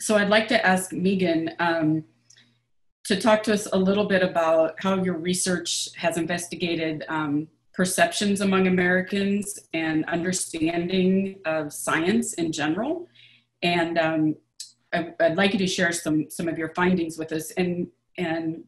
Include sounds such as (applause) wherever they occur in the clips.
so I'd like to ask Megan um, to talk to us a little bit about how your research has investigated um, perceptions among Americans and understanding of science in general. And um, I, would like you to share some, some of your findings with us. And, and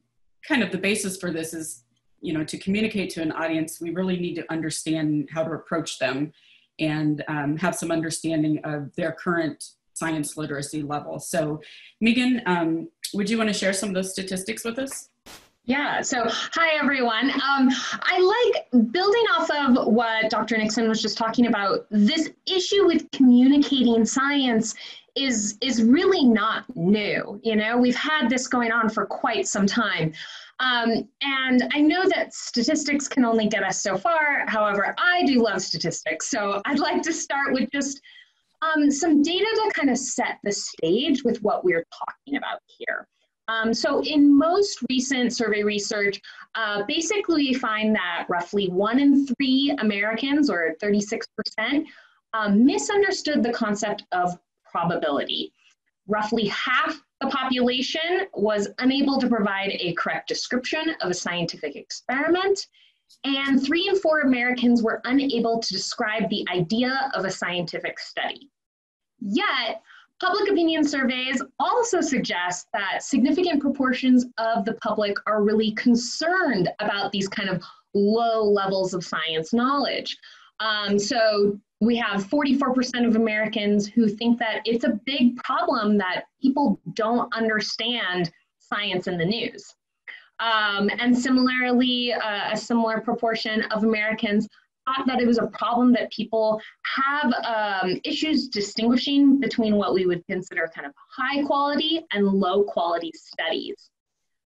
kind of the basis for this is, you know, to communicate to an audience, we really need to understand how to approach them and um, have some understanding of their current science literacy level. So Megan, um, would you want to share some of those statistics with us? Yeah, so hi everyone. Um, I like building off of what Dr. Nixon was just talking about. This issue with communicating science is is really not new. You know, we've had this going on for quite some time. Um, and I know that statistics can only get us so far. However, I do love statistics. So I'd like to start with just um, some data to kind of set the stage with what we're talking about here. Um, so in most recent survey research, uh, basically we find that roughly one in three Americans, or 36%, um, misunderstood the concept of probability. Roughly half the population was unable to provide a correct description of a scientific experiment, and three in four Americans were unable to describe the idea of a scientific study. Yet, Public opinion surveys also suggest that significant proportions of the public are really concerned about these kind of low levels of science knowledge. Um, so we have 44% of Americans who think that it's a big problem that people don't understand science in the news. Um, and similarly, uh, a similar proportion of Americans thought that it was a problem that people have um, issues distinguishing between what we would consider kind of high quality and low quality studies.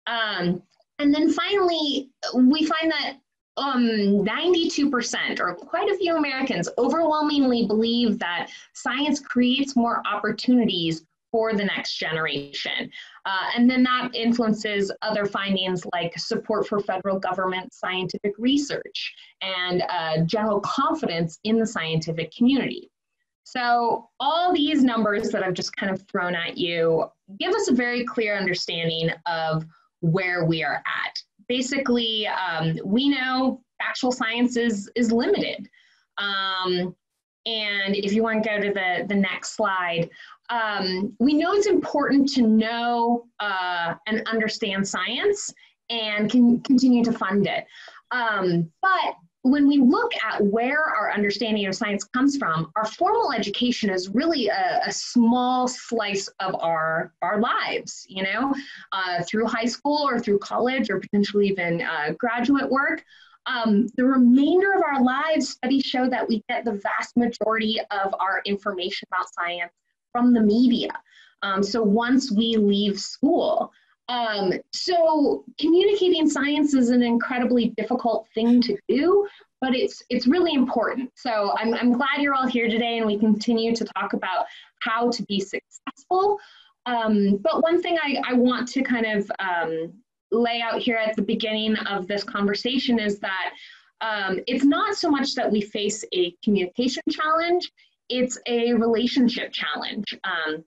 Um, and then finally, we find that um, 92% or quite a few Americans overwhelmingly believe that science creates more opportunities for the next generation. Uh, and then that influences other findings like support for federal government scientific research and uh, general confidence in the scientific community. So all these numbers that I've just kind of thrown at you give us a very clear understanding of where we are at. Basically, um, we know actual science is, is limited. Um, and if you want to go to the, the next slide, um, we know it's important to know uh, and understand science and can continue to fund it. Um, but when we look at where our understanding of science comes from, our formal education is really a, a small slice of our, our lives, you know, uh, through high school or through college or potentially even uh, graduate work. Um, the remainder of our lives, studies show that we get the vast majority of our information about science from the media. Um, so once we leave school, um, so communicating science is an incredibly difficult thing to do, but it's it's really important. So I'm, I'm glad you're all here today and we continue to talk about how to be successful. Um, but one thing I, I want to kind of um, lay out here at the beginning of this conversation is that um, it's not so much that we face a communication challenge, it's a relationship challenge. Um,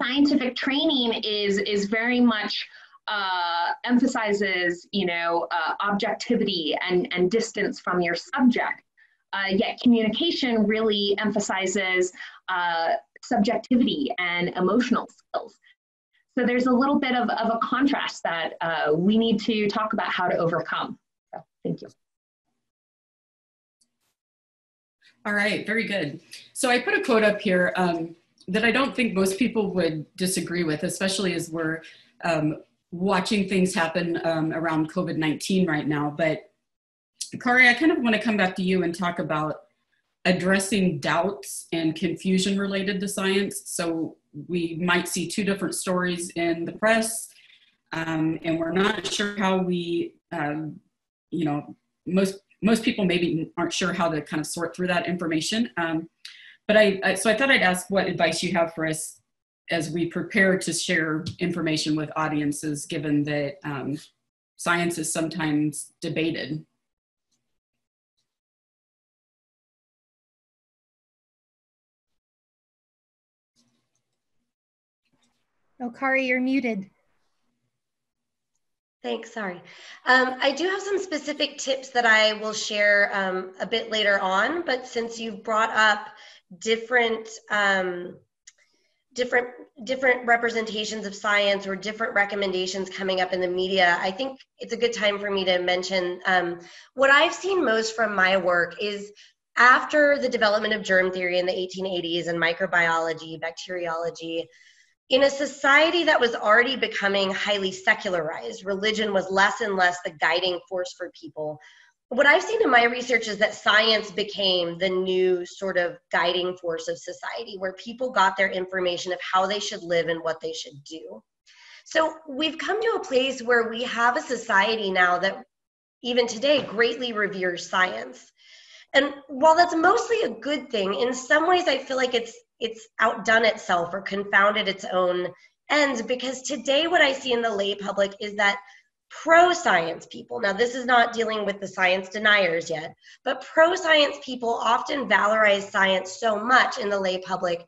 scientific training is, is very much uh, emphasizes, you know, uh, objectivity and, and distance from your subject. Uh, yet communication really emphasizes uh, subjectivity and emotional skills. So there's a little bit of, of a contrast that uh, we need to talk about how to overcome. So, thank you. All right, very good. So I put a quote up here um, that I don't think most people would disagree with, especially as we're um, watching things happen um, around COVID-19 right now. But Kari, I kind of want to come back to you and talk about addressing doubts and confusion related to science. So we might see two different stories in the press, um, and we're not sure how we, um, you know, most most people maybe aren't sure how to kind of sort through that information. Um, but I, I, so I thought I'd ask what advice you have for us as we prepare to share information with audiences, given that um, science is sometimes debated. Oh, Kari, you're muted. Thanks, sorry. Um, I do have some specific tips that I will share um, a bit later on, but since you've brought up different um, different different representations of science or different recommendations coming up in the media i think it's a good time for me to mention um, what i've seen most from my work is after the development of germ theory in the 1880s and microbiology bacteriology in a society that was already becoming highly secularized religion was less and less the guiding force for people what I've seen in my research is that science became the new sort of guiding force of society where people got their information of how they should live and what they should do. So we've come to a place where we have a society now that even today greatly reveres science. And while that's mostly a good thing, in some ways I feel like it's it's outdone itself or confounded its own ends because today what I see in the lay public is that pro science people, now this is not dealing with the science deniers yet, but pro science people often valorize science so much in the lay public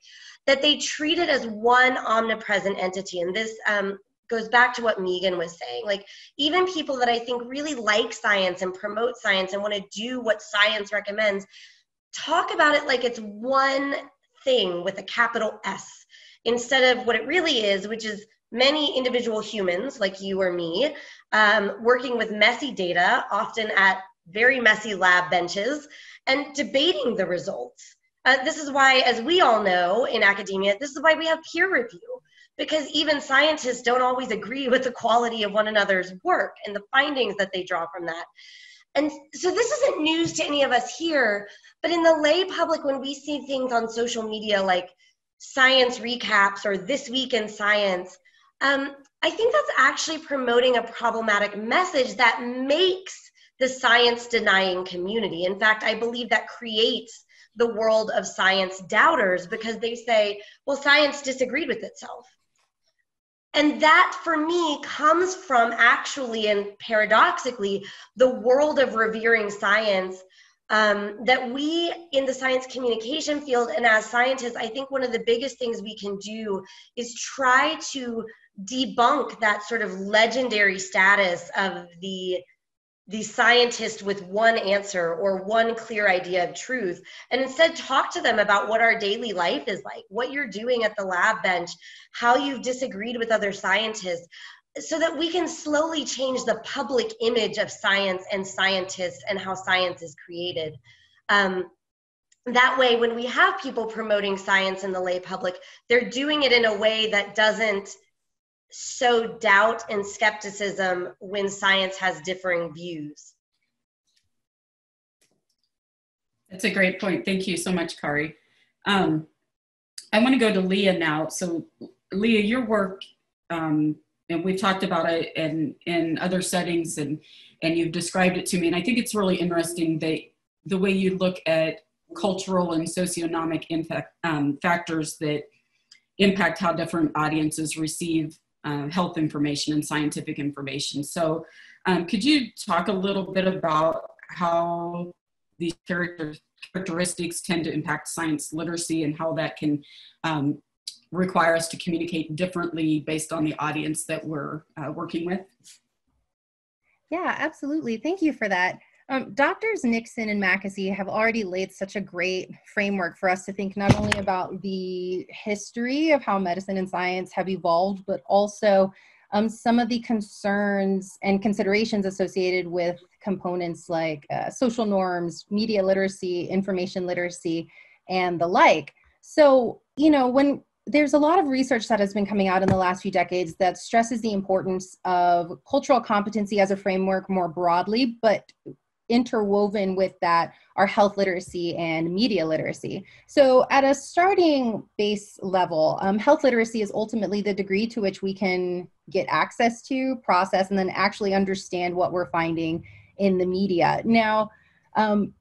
that they treat it as one omnipresent entity. And this um, goes back to what Megan was saying. Like, even people that I think really like science and promote science and want to do what science recommends talk about it like it's one thing with a capital S instead of what it really is, which is many individual humans like you or me um, working with messy data, often at very messy lab benches, and debating the results. Uh, this is why, as we all know in academia, this is why we have peer review, because even scientists don't always agree with the quality of one another's work and the findings that they draw from that. And so this isn't news to any of us here, but in the lay public, when we see things on social media like science recaps or this week in science, um, I think that's actually promoting a problematic message that makes the science denying community. In fact, I believe that creates the world of science doubters because they say, well, science disagreed with itself. And that for me comes from actually and paradoxically the world of revering science um, that we in the science communication field and as scientists, I think one of the biggest things we can do is try to debunk that sort of legendary status of the the scientist with one answer or one clear idea of truth and instead talk to them about what our daily life is like what you're doing at the lab bench how you've disagreed with other scientists so that we can slowly change the public image of science and scientists and how science is created. Um, that way when we have people promoting science in the lay public they're doing it in a way that doesn't sow doubt and skepticism when science has differing views. That's a great point. Thank you so much, Kari. Um, I want to go to Leah now. So, Leah, your work, um, and we've talked about it in, in other settings, and, and you've described it to me. And I think it's really interesting that the way you look at cultural and socioeconomic impact, um, factors that impact how different audiences receive uh, health information and scientific information. So, um, could you talk a little bit about how these character, characteristics tend to impact science literacy and how that can um, require us to communicate differently based on the audience that we're uh, working with? Yeah, absolutely. Thank you for that. Um, doctors Nixon and Makessy have already laid such a great framework for us to think not only about the history of how medicine and science have evolved, but also um, some of the concerns and considerations associated with components like uh, social norms, media literacy, information literacy, and the like. So, you know, when there's a lot of research that has been coming out in the last few decades that stresses the importance of cultural competency as a framework more broadly, but interwoven with that are health literacy and media literacy. So, at a starting base level, um, health literacy is ultimately the degree to which we can get access to, process, and then actually understand what we're finding in the media. Now, um,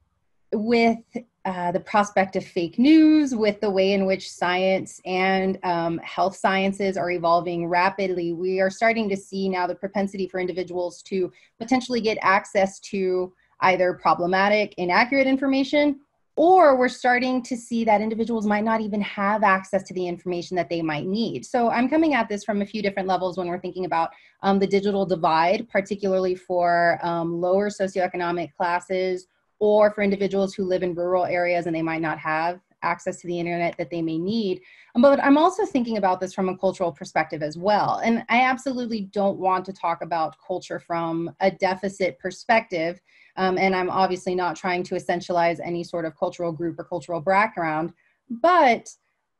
with uh, the prospect of fake news, with the way in which science and um, health sciences are evolving rapidly, we are starting to see now the propensity for individuals to potentially get access to either problematic, inaccurate information or we're starting to see that individuals might not even have access to the information that they might need. So I'm coming at this from a few different levels when we're thinking about um, the digital divide, particularly for um, lower socioeconomic classes or for individuals who live in rural areas and they might not have access to the internet that they may need. But I'm also thinking about this from a cultural perspective as well. And I absolutely don't want to talk about culture from a deficit perspective. Um, and I'm obviously not trying to essentialize any sort of cultural group or cultural background. But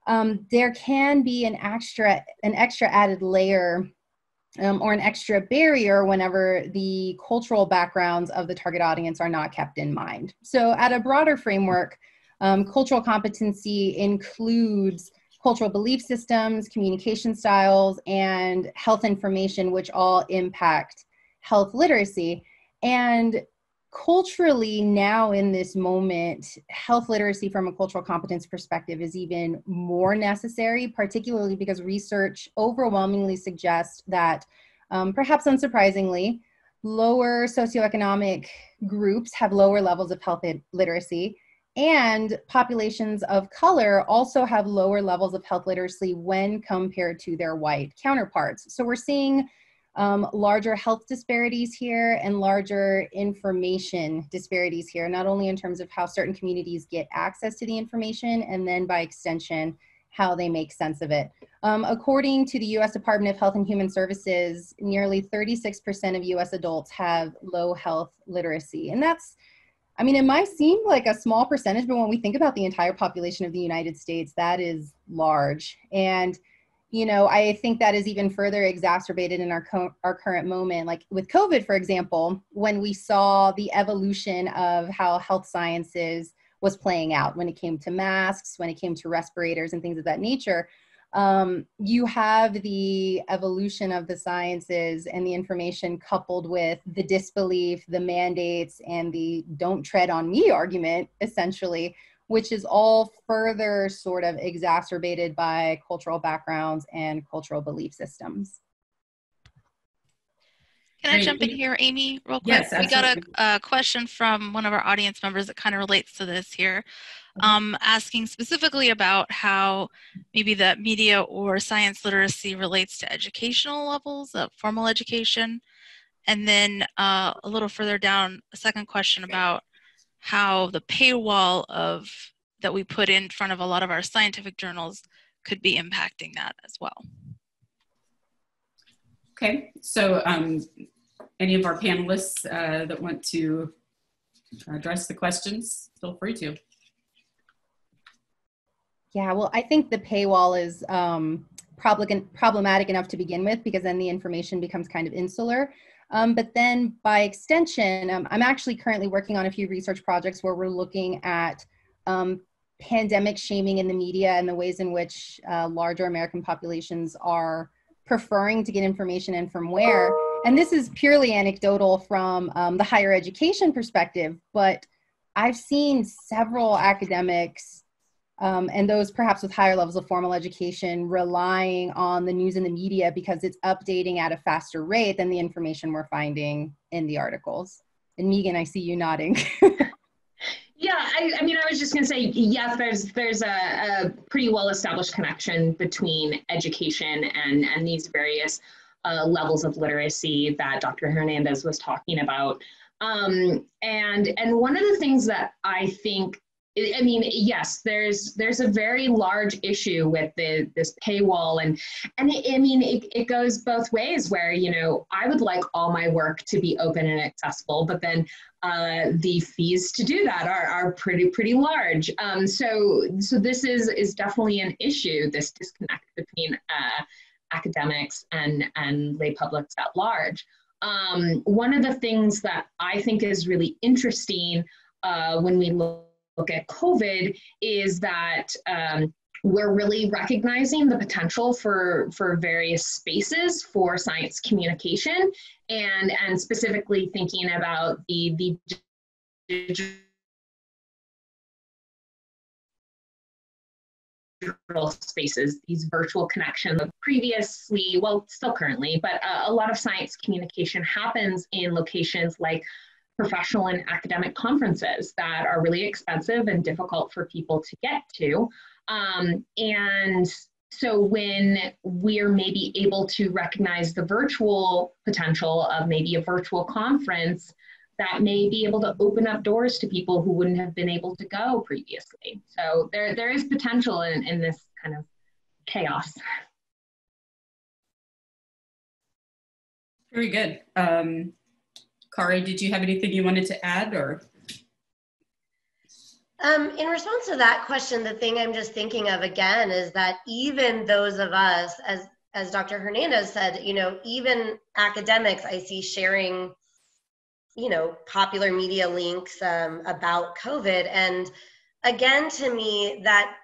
um, there can be an extra, an extra added layer um, or an extra barrier whenever the cultural backgrounds of the target audience are not kept in mind. So, at a broader framework, um, cultural competency includes cultural belief systems, communication styles, and health information, which all impact health literacy. And culturally, now in this moment, health literacy from a cultural competence perspective is even more necessary, particularly because research overwhelmingly suggests that, um, perhaps unsurprisingly, lower socioeconomic groups have lower levels of health literacy and populations of color also have lower levels of health literacy when compared to their white counterparts. So we're seeing um, larger health disparities here and larger information disparities here, not only in terms of how certain communities get access to the information and then by extension, how they make sense of it. Um, according to the US Department of Health and Human Services, nearly 36% of US adults have low health literacy. And that's I mean, it might seem like a small percentage, but when we think about the entire population of the United States, that is large. And, you know, I think that is even further exacerbated in our, co- our current moment. Like with COVID, for example, when we saw the evolution of how health sciences was playing out when it came to masks, when it came to respirators and things of that nature, um, you have the evolution of the sciences and the information coupled with the disbelief, the mandates, and the don't tread on me argument, essentially, which is all further sort of exacerbated by cultural backgrounds and cultural belief systems. Can I jump in here, Amy, real quick? Yes, we got a, a, question from one of our audience members that kind of relates to this here. Um, asking specifically about how maybe the media or science literacy relates to educational levels of formal education. And then uh, a little further down, a second question about how the paywall of that we put in front of a lot of our scientific journals could be impacting that as well. Okay, so um, any of our panelists uh, that want to address the questions, feel free to. Yeah, well, I think the paywall is um, problematic enough to begin with because then the information becomes kind of insular. Um, but then by extension, um, I'm actually currently working on a few research projects where we're looking at um, pandemic shaming in the media and the ways in which uh, larger American populations are preferring to get information and from where. And this is purely anecdotal from um, the higher education perspective, but I've seen several academics um, and those perhaps with higher levels of formal education relying on the news and the media because it's updating at a faster rate than the information we're finding in the articles. And Megan, I see you nodding. (laughs) Yeah, I, I, mean, I was just going to say, yes, there's there's a, a pretty well established connection between education and and these various uh, levels of literacy that Dr. Hernandez was talking about. Um, and and one of the things that I think I mean, yes, there's there's a very large issue with the this paywall, and and it, I mean, it, it goes both ways. Where you know, I would like all my work to be open and accessible, but then uh, the fees to do that are, are pretty pretty large. Um, so so this is is definitely an issue. This disconnect between uh, academics and and lay publics at large. Um, one of the things that I think is really interesting uh, when we look look at COVID is that um, we're really recognizing the potential for, for various spaces for science communication and, and specifically thinking about the, the digital spaces, these virtual connections. Previously, well, still currently, but uh, a lot of science communication happens in locations like professional and academic conferences that are really expensive and difficult for people to get to. Um, and so when we're maybe able to recognize the virtual potential of maybe a virtual conference, that may be able to open up doors to people who wouldn't have been able to go previously. So there, there is potential in, in this kind of chaos. Very good. Um, Kari, did you have anything you wanted to add or? Um, in response to that question, the thing I'm just thinking of again is that even those of us, as as Dr. Hernandez said, you know, even academics I see sharing, you know, popular media links um, about COVID, and again, to me, that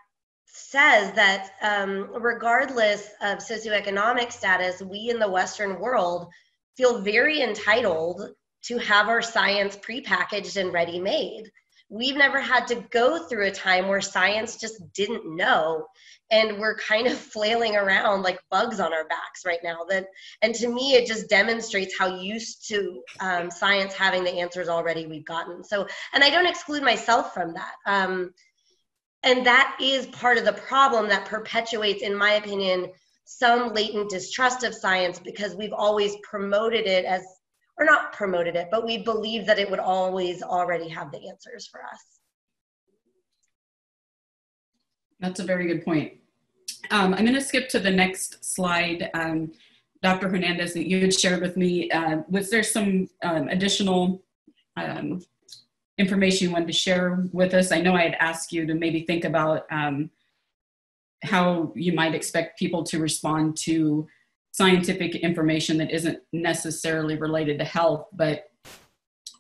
says that um, regardless of socioeconomic status, we in the Western world feel very entitled to have our science prepackaged and ready made. We've never had to go through a time where science just didn't know and we're kind of (laughs) flailing around like bugs on our backs right now. That and to me it just demonstrates how used to um, science having the answers already we've gotten. So and i don't exclude myself from that. Um, and that is part of the problem that perpetuates in my opinion some latent distrust of science because we've always promoted it as or not promoted it, but we believe that it would always already have the answers for us. That's a very good point. Um, I'm going to skip to the next slide. Um, Dr. Hernandez, that you had shared with me, uh, was there some um, additional um, information you wanted to share with us? I know I had asked you to maybe think about um, how you might expect people to respond to scientific information that isn't necessarily related to health, but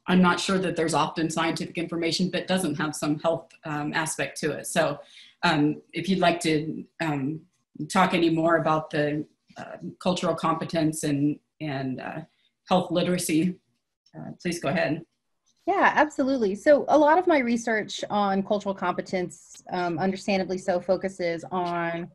I'm not sure that there's often scientific information that doesn't have some health um, aspect to it. So um, if you'd like to um, talk any more about the uh, cultural competence and, and uh, health literacy, uh, please go ahead. Yeah, absolutely. So a lot of my research on cultural competence, um, understandably so, focuses on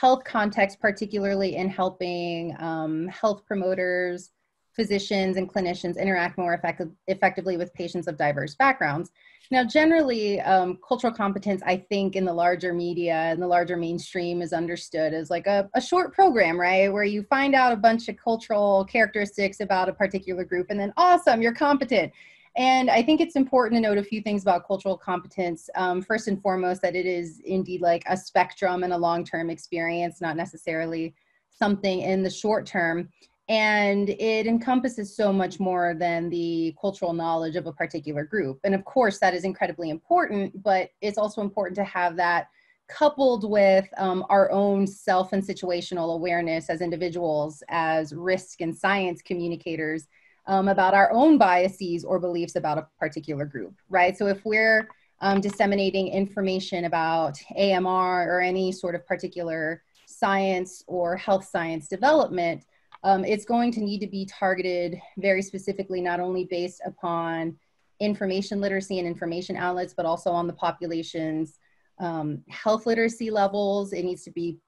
health context, particularly in helping um, health promoters, physicians, and clinicians interact more effective, effectively with patients of diverse backgrounds. Now, generally, um, cultural competence, I think, in the larger media and the larger mainstream is understood as like a, a short program, right? Where you find out a bunch of cultural characteristics about a particular group and then, awesome, you're competent. And I think it's important to note a few things about cultural competence. Um, first and foremost, that it is indeed like a spectrum and a long term experience, not necessarily something in the short term. And it encompasses so much more than the cultural knowledge of a particular group. And of course, that is incredibly important, but it's also important to have that coupled with um, our own self and situational awareness as individuals, as risk and science communicators um, about our own biases or beliefs about a particular group, right? So if we're um, disseminating information about AMR or any sort of particular science or health science development, um, it's going to need to be targeted very specifically, not only based upon information literacy and information outlets, but also on the population's um, health literacy levels. It needs to be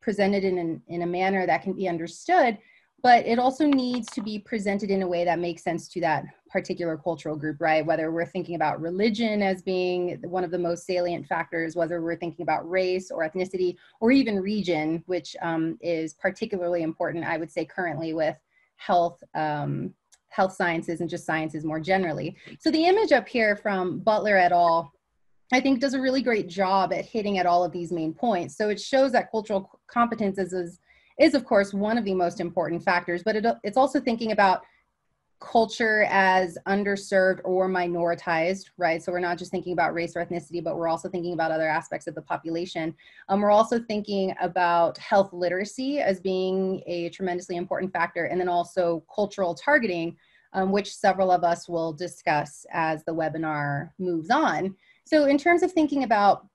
presented in, an, in a manner that can be understood but it also needs to be presented in a way that makes sense to that particular cultural group, right? Whether we're thinking about religion as being one of the most salient factors, whether we're thinking about race or ethnicity or even region, which um, is particularly important, I would say, currently with health. Um, health sciences and just sciences more generally. So the image up here from Butler et al. I think does a really great job at hitting at all of these main points. So it shows that cultural competence is, is is of course one of the most important factors, but it, it's also thinking about culture as underserved or minoritized, right? So we're not just thinking about race or ethnicity, but we're also thinking about other aspects of the population. Um, we're also thinking about health literacy as being a tremendously important factor, and then also cultural targeting, um, which several of us will discuss as the webinar moves on. So in terms of thinking about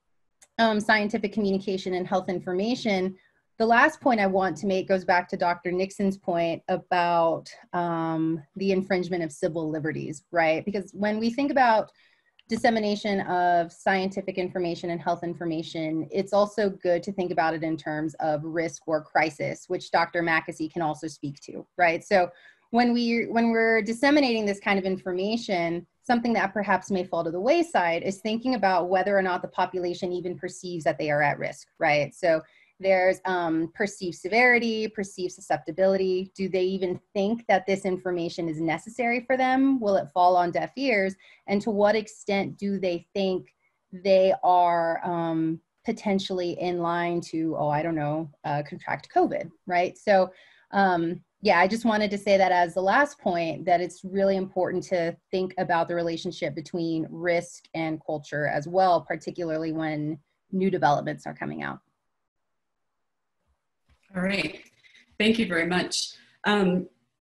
um, scientific communication and health information, the last point I want to make goes back to Dr. Nixon's point about um, the infringement of civil liberties, right? Because when we think about dissemination of scientific information and health information, it's also good to think about it in terms of risk or crisis, which Dr. Makessy can also speak to, right? So when we when we're disseminating this kind of information, something that perhaps may fall to the wayside is thinking about whether or not the population even perceives that they are at risk, right? So there's um, perceived severity, perceived susceptibility. Do they even think that this information is necessary for them? Will it fall on deaf ears? And to what extent do they think they are um, potentially in line to, oh, I don't know, uh, contract COVID, right? So, um, yeah, I just wanted to say that as the last point, that it's really important to think about the relationship between risk and culture as well, particularly when new developments are coming out. All right. Thank you very much. Um,